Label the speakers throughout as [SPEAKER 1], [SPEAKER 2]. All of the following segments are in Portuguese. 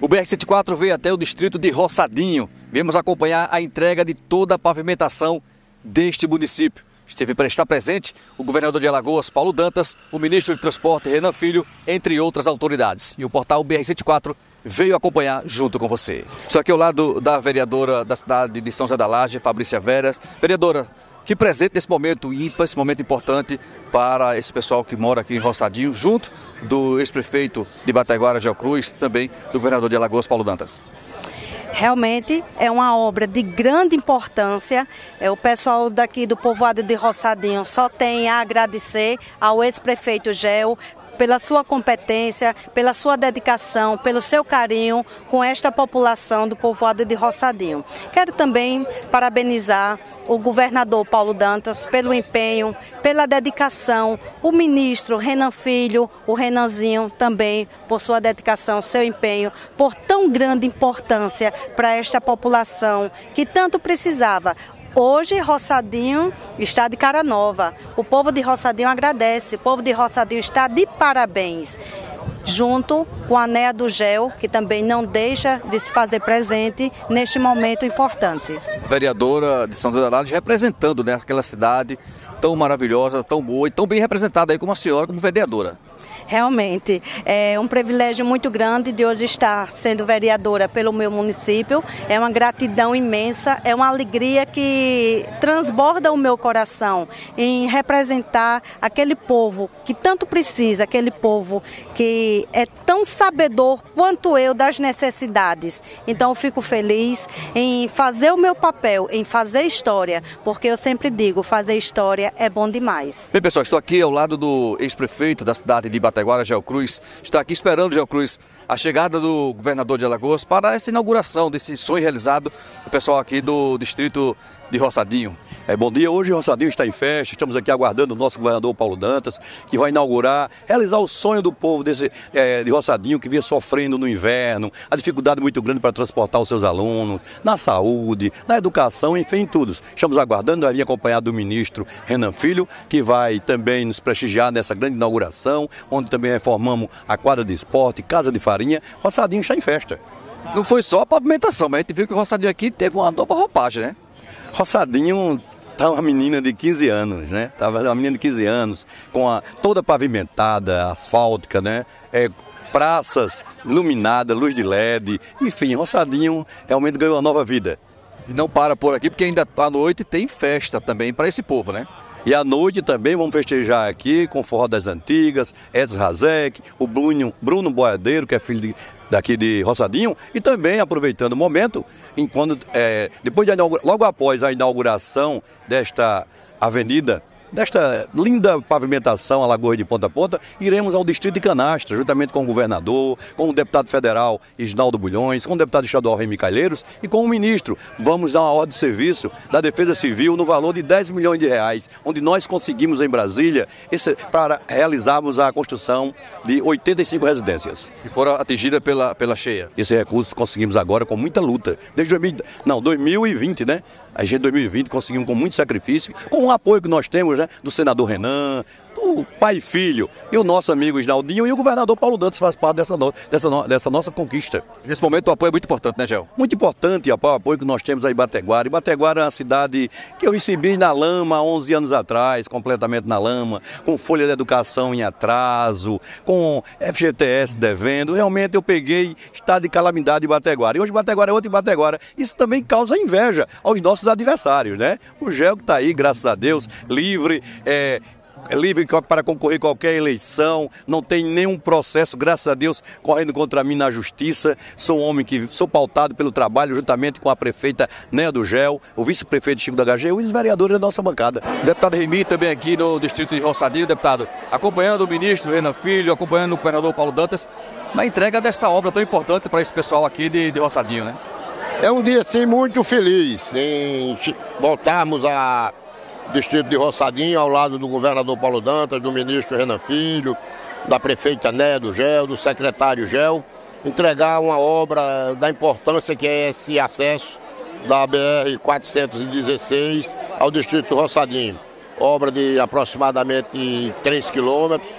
[SPEAKER 1] O BR-104 veio até o distrito de Roçadinho. Viemos acompanhar a entrega de toda a pavimentação deste município. Esteve para estar presente o governador de Alagoas, Paulo Dantas, o ministro de Transporte, Renan Filho, entre outras autoridades. E o portal BR-104 veio acompanhar junto com você. Estou aqui ao lado da vereadora da cidade de São José da Laje, Fabrícia Veras. Vereadora, que presente nesse momento ímpar, esse momento importante para esse pessoal que mora aqui em Roçadinho, junto do ex-prefeito de Bataguara, Geocruz, também do governador de Alagoas, Paulo Dantas.
[SPEAKER 2] Realmente é uma obra de grande importância. É, o pessoal daqui do povoado de Roçadinho só tem a agradecer ao ex-prefeito Gel pela sua competência, pela sua dedicação, pelo seu carinho com esta população do povoado de Roçadinho. Quero também parabenizar o governador Paulo Dantas pelo empenho, pela dedicação, o ministro Renan Filho, o Renanzinho também por sua dedicação, seu empenho, por tão grande importância para esta população que tanto precisava. Hoje, Roçadinho está de cara nova. O povo de Roçadinho agradece. O povo de Roçadinho está de parabéns. Junto com a NEA do GEL, que também não deixa de se fazer presente neste momento importante.
[SPEAKER 1] Vereadora de São José da Laje representando né, aquela cidade tão maravilhosa, tão boa e tão bem representada aí como a senhora, como vereadora.
[SPEAKER 2] Realmente, é um privilégio muito grande de hoje estar sendo vereadora pelo meu município. É uma gratidão imensa, é uma alegria que transborda o meu coração em representar aquele povo que tanto precisa, aquele povo que é tão sabedor quanto eu das necessidades. Então eu fico feliz em fazer o meu papel, em fazer história, porque eu sempre digo, fazer história é bom demais.
[SPEAKER 1] Bem, pessoal, estou aqui ao lado do ex-prefeito da cidade de Bataguara, Geocruz. Está aqui esperando, Geocruz, a chegada do governador de Alagoas para essa inauguração desse sonho realizado do pessoal aqui do distrito de Roçadinho.
[SPEAKER 3] É, bom dia, hoje Roçadinho está em festa, estamos aqui aguardando o nosso governador Paulo Dantas, que vai inaugurar, realizar o sonho do povo desse, é, de Roçadinho, que vinha sofrendo no inverno, a dificuldade muito grande para transportar os seus alunos, na saúde, na educação, enfim, em tudo. Estamos aguardando, vai vir acompanhado do ministro Renan Filho, que vai também nos prestigiar nessa grande inauguração, onde também reformamos a quadra de esporte, casa de farinha. Roçadinho está em festa.
[SPEAKER 1] Não foi só a pavimentação, mas a gente viu que o Roçadinho aqui teve uma nova roupagem, né?
[SPEAKER 3] Roçadinho tá uma menina de 15 anos, né? Tava uma menina de 15 anos, com a toda pavimentada, asfáltica, né? É, praças iluminadas, luz de LED, enfim, Roçadinho realmente ganhou uma nova vida.
[SPEAKER 1] E não para por aqui, porque ainda à noite tem festa também para esse povo, né?
[SPEAKER 3] E à noite também vamos festejar aqui com Forró das Antigas, Edson Razek, o Bruno, Bruno Boiadeiro, que é filho de, daqui de Roçadinho, e também aproveitando o momento, enquanto, é, depois de logo após a inauguração desta avenida desta linda pavimentação Alagoas de ponta a ponta, iremos ao distrito de Canastra, juntamente com o governador, com o deputado federal Isnaldo Bulhões, com o deputado estadual Remy Calheiros e com o ministro. Vamos dar uma ordem de serviço da Defesa Civil no valor de 10 milhões de reais, onde nós conseguimos em Brasília esse, para realizarmos a construção de 85 residências.
[SPEAKER 1] E foram atingidas pela, pela cheia?
[SPEAKER 3] Esse recurso conseguimos agora com muita luta. Desde 2000, não, 2020, né? A gente em 2020 conseguimos com muito sacrifício, com o apoio que nós temos né, do senador Renan, do pai e filho, e o nosso amigo Isnaldinho e o governador Paulo Dantas faz parte dessa, no, dessa, no, dessa nossa conquista.
[SPEAKER 1] Nesse momento o apoio é muito importante, né, Gel?
[SPEAKER 3] Muito importante o apoio que nós temos aí em Bateguara. E Bateguara é uma cidade que eu recebi na lama há 11 anos atrás, completamente na lama, com folha de educação em atraso, com FGTS devendo. Realmente eu peguei estado de calamidade em Bateguara. E hoje Bateguara é outro em Bateguara. Isso também causa inveja aos nossos adversários, né? O Gel que está aí, graças a Deus, livre, é, é livre para concorrer qualquer eleição, não tem nenhum processo, graças a Deus, correndo contra mim na justiça. Sou um homem que sou pautado pelo trabalho, juntamente com a prefeita Néa do Gel, o vice-prefeito Chico da HG e os vereadores da nossa bancada.
[SPEAKER 1] Deputado Remy, também aqui no distrito de Roçadinho, deputado, acompanhando o ministro Renan Filho, acompanhando o governador Paulo Dantas, na entrega dessa obra tão importante para esse pessoal aqui de, de Roçadinho, né?
[SPEAKER 4] É um dia, sim, muito feliz em voltarmos a distrito de Roçadinho, ao lado do governador Paulo Dantas, do ministro Renan Filho, da prefeita Né do Gel, do secretário Gel, entregar uma obra da importância que é esse acesso da BR-416 ao distrito Roçadinho. Obra de aproximadamente 3 quilômetros.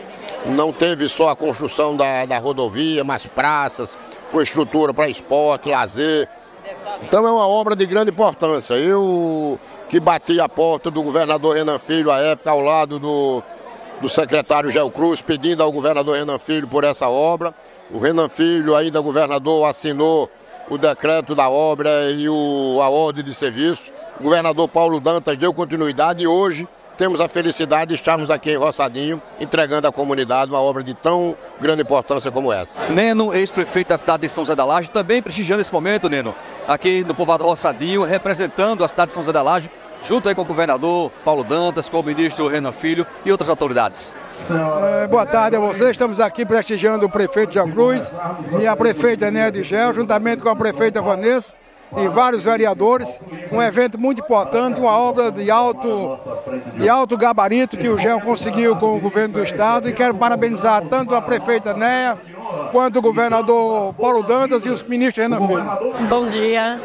[SPEAKER 4] Não teve só a construção da, da rodovia, mas praças, com estrutura para esporte, lazer. Então é uma obra de grande importância. Eu que bati a porta do governador Renan Filho à época ao lado do, do secretário Gel Cruz, pedindo ao governador Renan Filho por essa obra. O Renan Filho, ainda governador, assinou o decreto da obra e o, a ordem de serviço. O governador Paulo Dantas deu continuidade e hoje temos a felicidade de estarmos aqui em Roçadinho entregando à comunidade uma obra de tão grande importância como essa.
[SPEAKER 1] Neno, ex-prefeito da cidade de São José da Laje, também prestigiando esse momento, Neno, aqui no povoado Roçadinho, representando a cidade de São José da Laje, junto aí com o governador Paulo Dantas, com o ministro Renan Filho e outras autoridades.
[SPEAKER 5] É, boa tarde a vocês, estamos aqui prestigiando o prefeito João Cruz e a prefeita Néia Gel, juntamente com a prefeita Vanessa e vários vereadores. Um evento muito importante, uma obra de alto, de alto gabarito que o GEL conseguiu com o governo do estado. E quero parabenizar tanto a prefeita Néia quanto o governador Paulo Dantas e os ministros Renan Filho.
[SPEAKER 6] Bom dia.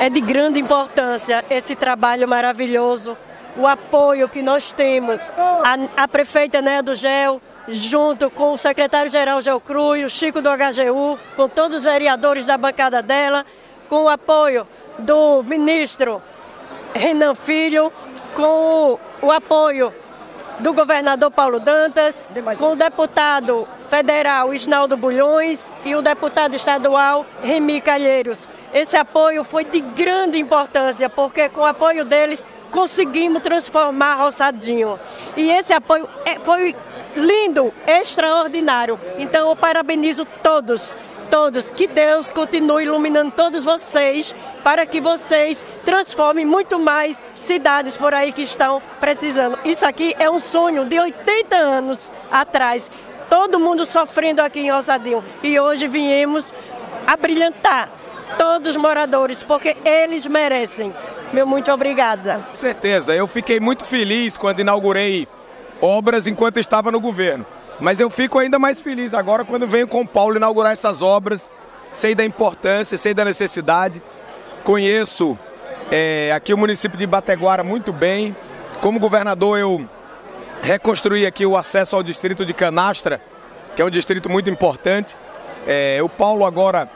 [SPEAKER 6] É de grande importância esse trabalho maravilhoso, o apoio que nós temos. A, a prefeita Néia do GEL, junto com o secretário-geral Gel Cruz, o Chico do HGU, com todos os vereadores da bancada dela com o apoio do ministro Renan Filho, com o apoio do governador Paulo Dantas, com o deputado federal Isnaldo Bulhões e o deputado estadual Remi Calheiros. Esse apoio foi de grande importância, porque com o apoio deles conseguimos transformar Roçadinho. E esse apoio é, foi lindo, extraordinário. Então eu parabenizo todos todos. Que Deus continue iluminando todos vocês para que vocês transformem muito mais cidades por aí que estão precisando. Isso aqui é um sonho de 80 anos atrás. Todo mundo sofrendo aqui em Rosadinho. E hoje viemos a brilhantar todos os moradores, porque eles merecem. Meu muito obrigada.
[SPEAKER 7] Certeza, eu fiquei muito feliz quando inaugurei obras enquanto estava no governo. Mas eu fico ainda mais feliz agora quando venho com o Paulo inaugurar essas obras. Sei da importância, sei da necessidade. Conheço é, aqui o município de Bateguara muito bem. Como governador, eu reconstruí aqui o acesso ao distrito de Canastra, que é um distrito muito importante. É, o Paulo agora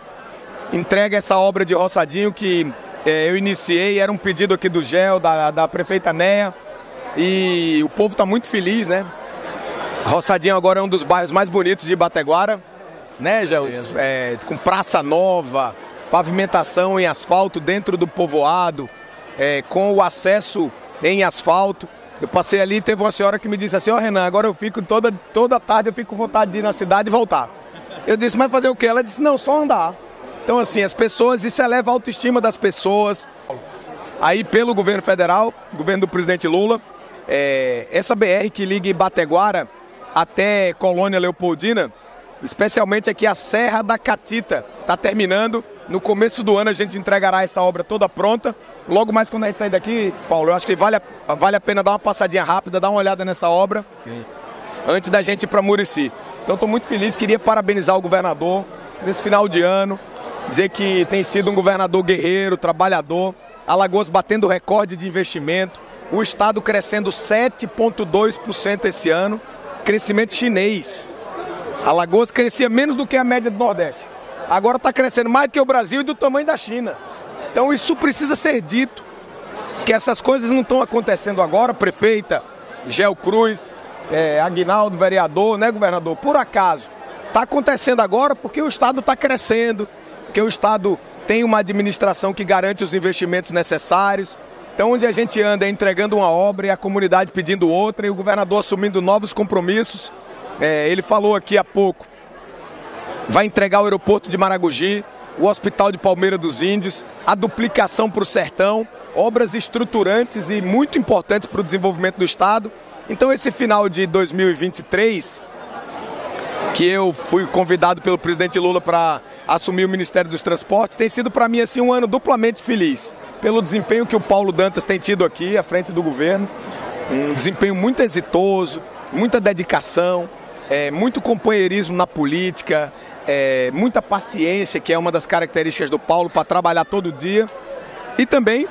[SPEAKER 7] entrega essa obra de roçadinho que é, eu iniciei, era um pedido aqui do GEL, da, da prefeita Neia, e o povo está muito feliz, né? Roçadinho agora é um dos bairros mais bonitos de Bateguara, né, Gel? É, com praça nova, pavimentação em asfalto dentro do povoado, é, com o acesso em asfalto. Eu passei ali e teve uma senhora que me disse assim, ó oh, Renan, agora eu fico toda, toda tarde, eu fico com vontade de ir na cidade e voltar. Eu disse, mas fazer o quê? Ela disse, não, só andar. Então assim, as pessoas, isso eleva a autoestima das pessoas. Aí pelo governo federal, governo do presidente Lula, é, essa BR que liga Bateguara até Colônia Leopoldina, especialmente aqui a Serra da Catita. Está terminando. No começo do ano a gente entregará essa obra toda pronta. Logo mais quando a gente sair daqui, Paulo, eu acho que vale a, vale a pena dar uma passadinha rápida, dar uma olhada nessa obra antes da gente ir para Murici. Então estou muito feliz, queria parabenizar o governador nesse final de ano, dizer que tem sido um governador guerreiro, trabalhador, Alagoas batendo recorde de investimento, o estado crescendo 7,2% esse ano crescimento chinês. Alagoas crescia menos do que a média do Nordeste. Agora está crescendo mais do que o Brasil e do tamanho da China. Então isso precisa ser dito. Que essas coisas não estão acontecendo agora, prefeita, Gel Cruz, é, Aguinaldo, vereador, né, governador? Por acaso. Está acontecendo agora porque o Estado está crescendo, porque o Estado tem uma administração que garante os investimentos necessários, então, onde a gente anda é entregando uma obra e a comunidade pedindo outra e o governador assumindo novos compromissos. É, ele falou aqui há pouco, vai entregar o aeroporto de Maragogi, o Hospital de Palmeira dos Índios, a duplicação para o Sertão, obras estruturantes e muito importantes para o desenvolvimento do Estado. Então, esse final de 2023, que eu fui convidado pelo presidente Lula para assumir o Ministério dos Transportes, tem sido para mim assim um ano duplamente feliz pelo desempenho que o Paulo Dantas tem tido aqui à frente do governo. Um desempenho muito exitoso, muita dedicação, é, muito companheirismo na política, é, muita paciência, que é uma das características do Paulo para trabalhar todo dia. E também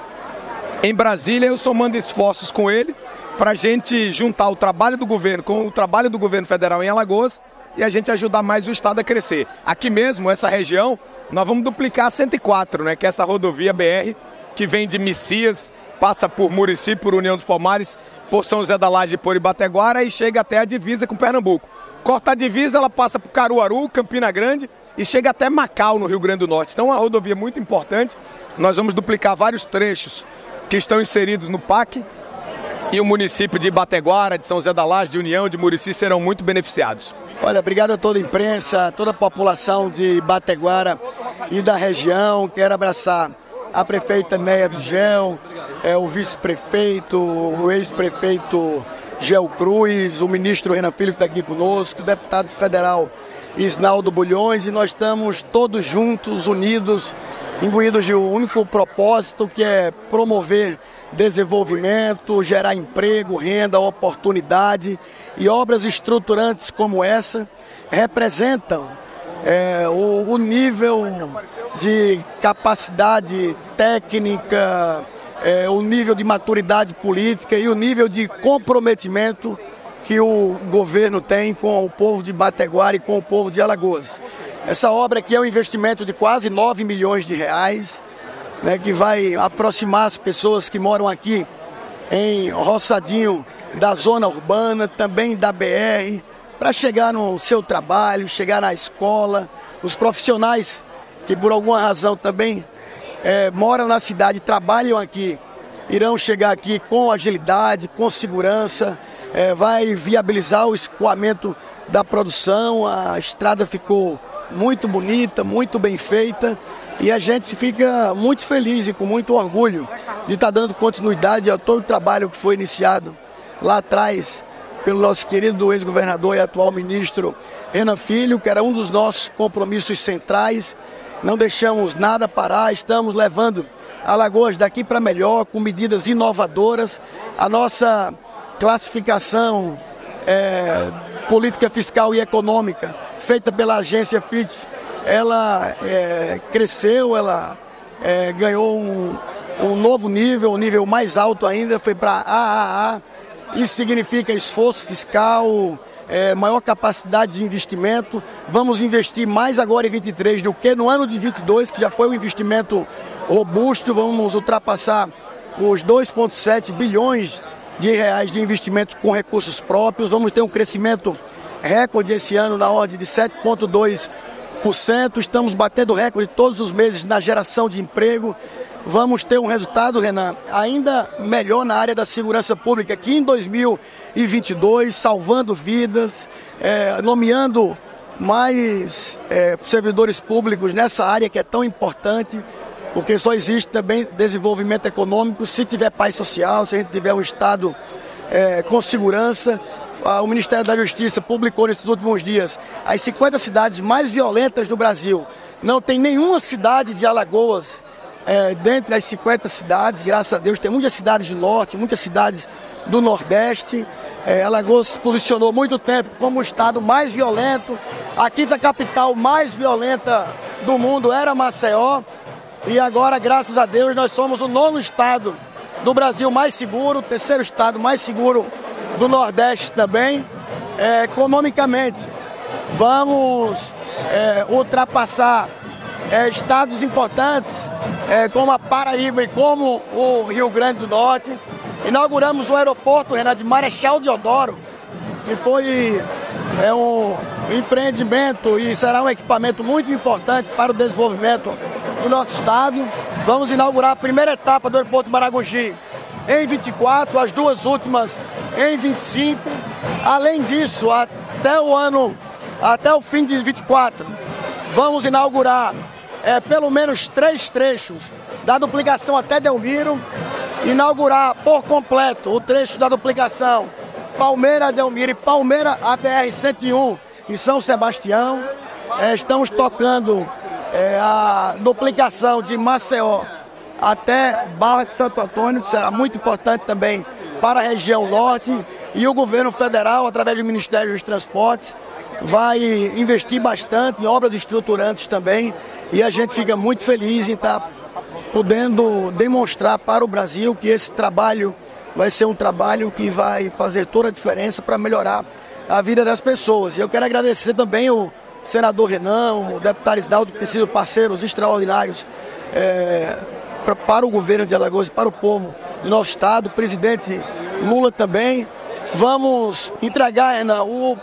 [SPEAKER 7] em Brasília eu somando esforços com ele para a gente juntar o trabalho do governo com o trabalho do governo federal em Alagoas e a gente ajudar mais o estado a crescer. Aqui mesmo, essa região, nós vamos duplicar a 104, né, que é essa rodovia BR que vem de Messias, passa por Murici, por União dos Palmares, por São José da Laje por Ibateguara e chega até a divisa com Pernambuco. Corta a divisa, ela passa por Caruaru, Campina Grande e chega até Macau, no Rio Grande do Norte. Então, é uma rodovia muito importante. Nós vamos duplicar vários trechos que estão inseridos no PAC e o município de Bateguara, de São José da Laje, de União, de Murici serão muito beneficiados.
[SPEAKER 8] Olha, obrigado a toda a imprensa, toda a população de Bateguara e da região. Quero abraçar a prefeita Neia do Gel, é, o vice-prefeito, o ex-prefeito Gel Cruz, o ministro Renan Filho que está aqui conosco, o deputado federal Isnaldo Bulhões, e nós estamos todos juntos, unidos, imbuídos de um único propósito que é promover desenvolvimento, gerar emprego, renda, oportunidade e obras estruturantes como essa representam é, o, o nível de capacidade técnica, é, o nível de maturidade política e o nível de comprometimento que o governo tem com o povo de Bateguara e com o povo de Alagoas. Essa obra aqui é um investimento de quase 9 milhões de reais né, que vai aproximar as pessoas que moram aqui em Roçadinho da zona urbana, também da BR, para chegar no seu trabalho, chegar na escola. Os profissionais que por alguma razão também é, moram na cidade, trabalham aqui, irão chegar aqui com agilidade, com segurança, é, vai viabilizar o escoamento da produção. A estrada ficou muito bonita, muito bem feita e a gente fica muito feliz e com muito orgulho de estar dando continuidade a todo o trabalho que foi iniciado lá atrás pelo nosso querido ex-governador e atual ministro Renan Filho, que era um dos nossos compromissos centrais. Não deixamos nada parar, estamos levando Alagoas daqui para melhor, com medidas inovadoras. A nossa classificação é, política fiscal e econômica, feita pela agência FIT, ela é, cresceu, ela é, ganhou um, um, novo nível, um nível mais alto ainda, foi para AAA. Isso significa esforço fiscal, é, maior capacidade de investimento. Vamos investir mais agora em 23 do que no ano de 22, que já foi um investimento robusto. Vamos ultrapassar os 2,7 bilhões de reais de investimento com recursos próprios. Vamos ter um crescimento recorde esse ano na ordem de 7,2 estamos batendo recorde todos os meses na geração de emprego. Vamos ter um resultado, Renan, ainda melhor na área da segurança pública, que em 2022, salvando vidas, é, nomeando mais é, servidores públicos nessa área que é tão importante, porque só existe também desenvolvimento econômico se tiver paz social, se a gente tiver um Estado é, com segurança o Ministério da Justiça publicou nesses últimos dias as 50 cidades mais violentas do Brasil. Não tem nenhuma cidade de Alagoas é, dentre as 50 cidades, graças a Deus. Tem muitas cidades do norte, muitas cidades do nordeste. É, Alagoas se posicionou muito tempo como o estado mais violento. A quinta capital mais violenta do mundo era Maceió. E agora, graças a Deus, nós somos o nono estado do Brasil mais seguro, o terceiro estado mais seguro do Nordeste também, é, economicamente. Vamos é, ultrapassar é, estados importantes, é, como a Paraíba e como o Rio Grande do Norte. Inauguramos o aeroporto, Renato, de Marechal Deodoro, que foi é, um empreendimento e será um equipamento muito importante para o desenvolvimento do nosso estado. Vamos inaugurar a primeira etapa do aeroporto Maragogi em 24, as duas últimas em 25. Além disso, até o ano, até o fim de 24, vamos inaugurar é, pelo menos três trechos da duplicação até Delmiro, inaugurar por completo o trecho da duplicação Palmeira Delmiro e Palmeira ABR 101 em São Sebastião. É, estamos tocando é, a duplicação de Maceió até Barra de Santo Antônio, que será muito importante também para a região norte. E o governo federal, através do Ministério dos Transportes, vai investir bastante em obras estruturantes também. E a gente fica muito feliz em estar podendo demonstrar para o Brasil que esse trabalho vai ser um trabalho que vai fazer toda a diferença para melhorar a vida das pessoas. E eu quero agradecer também o senador Renan, o deputado Isnaldo, que tem sido parceiros extraordinários é, para o governo de Alagoas e para o povo do nosso estado, o presidente Lula também. Vamos entregar, Renan, o,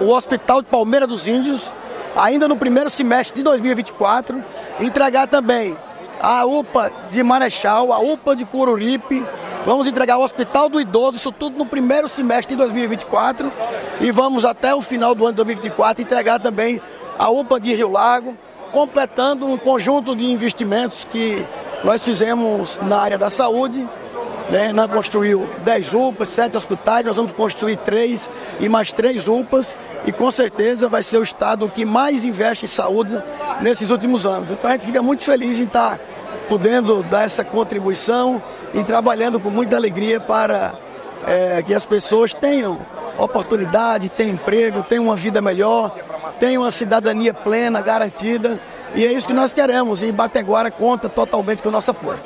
[SPEAKER 8] o Hospital de Palmeira dos Índios, ainda no primeiro semestre de 2024, entregar também a UPA de Marechal, a UPA de Cururipe, vamos entregar o Hospital do Idoso, isso tudo no primeiro semestre de 2024 e vamos até o final do ano de 2024 entregar também a UPA de Rio Lago, completando um conjunto de investimentos que nós fizemos na área da saúde. Né? Nós construiu 10 UPAs, 7 hospitais, nós vamos construir 3 e mais 3 UPAs e com certeza vai ser o estado que mais investe em saúde nesses últimos anos. Então a gente fica muito feliz em estar podendo dar essa contribuição e trabalhando com muita alegria para é, que as pessoas tenham oportunidade, tenham emprego, tenham uma vida melhor, tenham uma cidadania plena, garantida. E é isso que nós queremos. E Bateguara conta totalmente com o nosso apoio.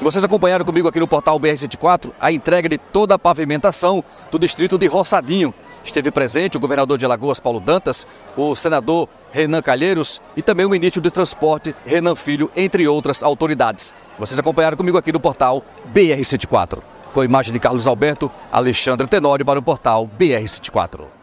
[SPEAKER 1] Vocês acompanharam comigo aqui no portal BR-104 a entrega de toda a pavimentação do distrito de Roçadinho. Esteve presente o governador de Alagoas, Paulo Dantas, o senador Renan Calheiros e também o ministro de Transporte, Renan Filho, entre outras autoridades. Vocês acompanharam comigo aqui no portal BR-104. Com a imagem de Carlos Alberto, Alexandre Tenório para o portal BR-104.